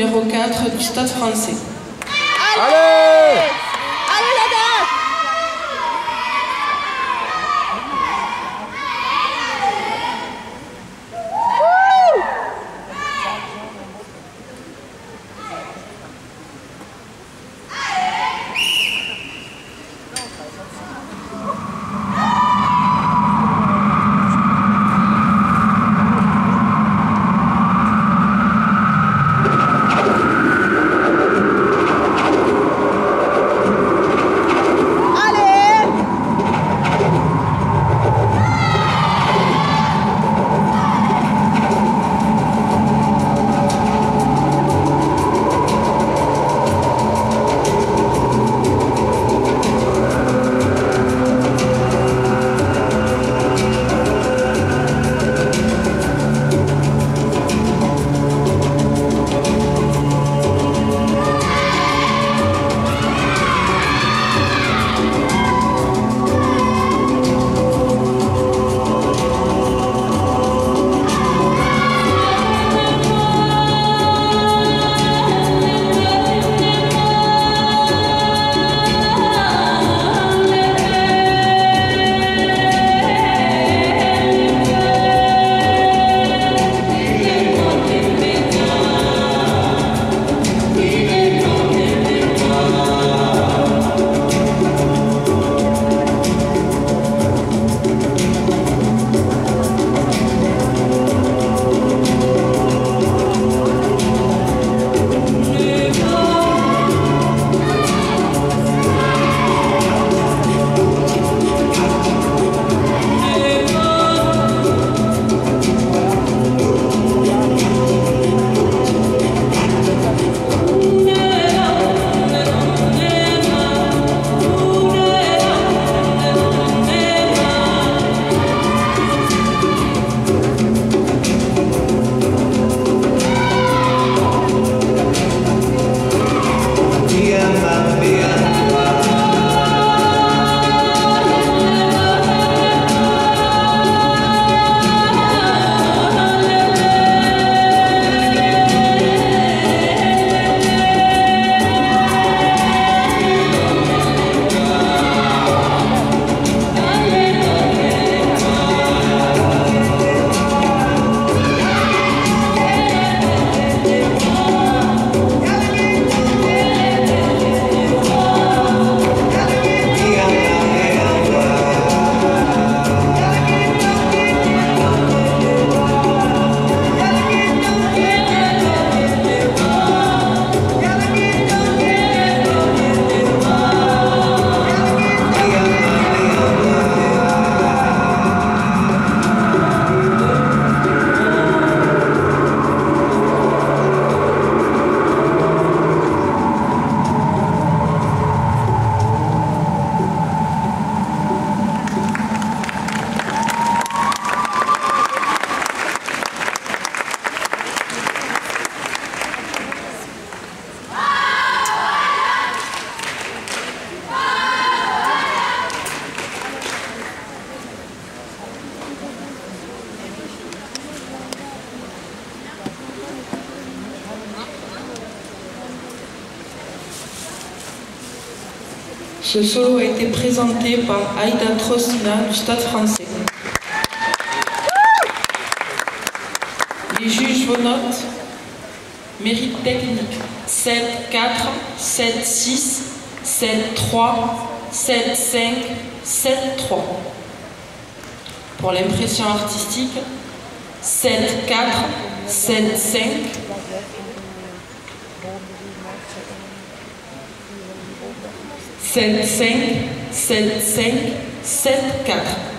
numéro 4 du Stade français. Allez Ce solo a été présenté par Aïda Trostina du Stade français. Les juges vos notes. Mérite technique 7, 4, 7, 6, 7, 3, 7, 5, 7, 3. Pour l'impression artistique, 7, 4, 7, 5, 7, 5, 7, 5, 7, 4.